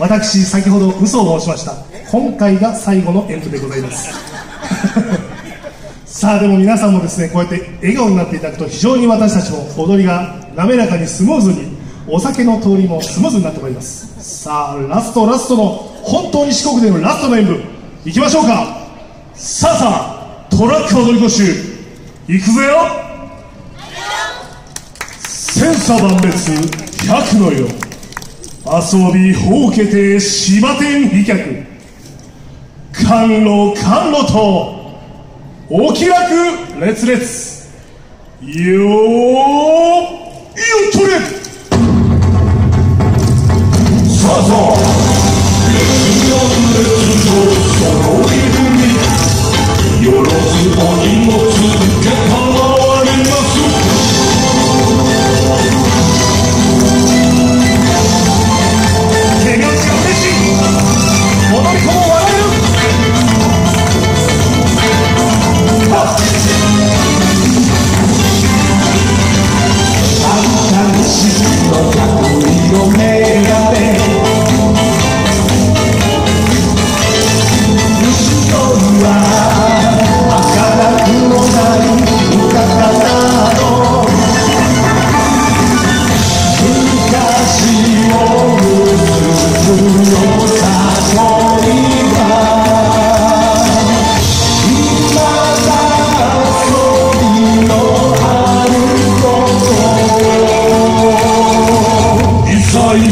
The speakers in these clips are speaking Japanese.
私先ほど嘘を申しました。今回が最後の演舞でございます。さあでも皆さんもですねこうやって笑顔になっていただくと非常に私たちも踊りが滑らかにスムーズにお酒の通りもスムーズになってまいります。さあラストラストの本当に四国でのラストの演舞いきましょうか。さあさあトラック踊り子集いくぜよ。千差万別百のよ遊びほうけて芝天飛脚。甘露甘露とお気楽烈烈よー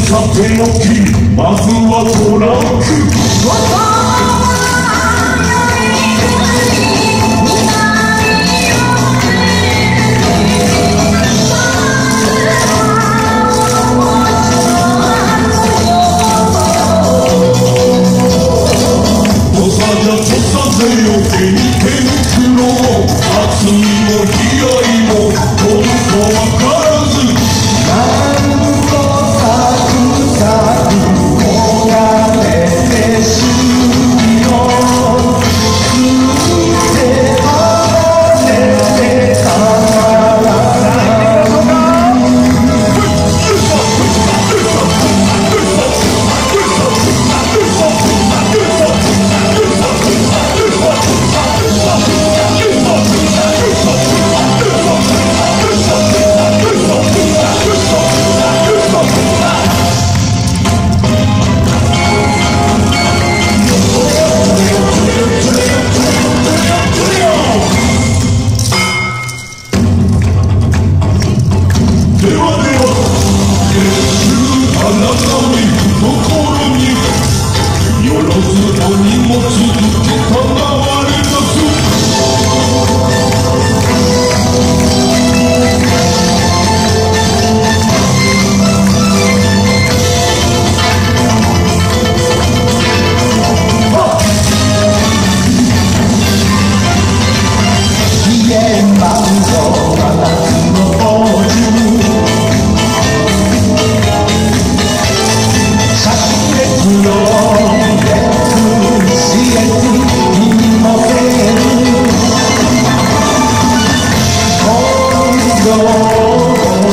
ざいざ手のきまずはトラック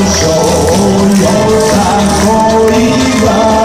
Show your time for evil.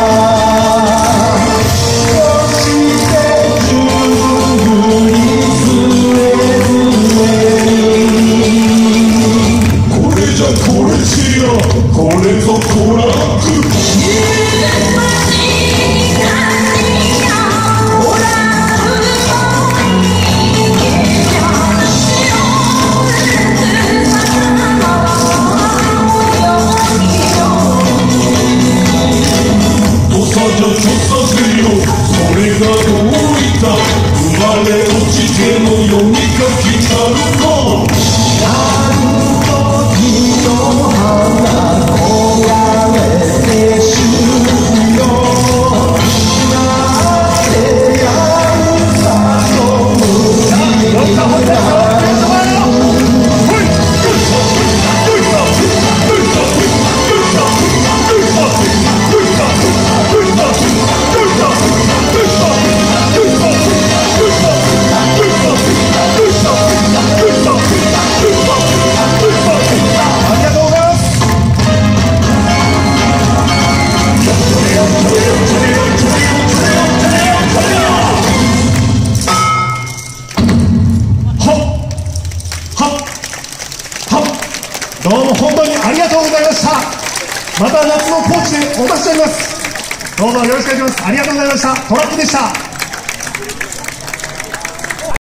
また夏の高知でお待ちしております。どうぞよろしくお願いします。ありがとうございました。トラックでした。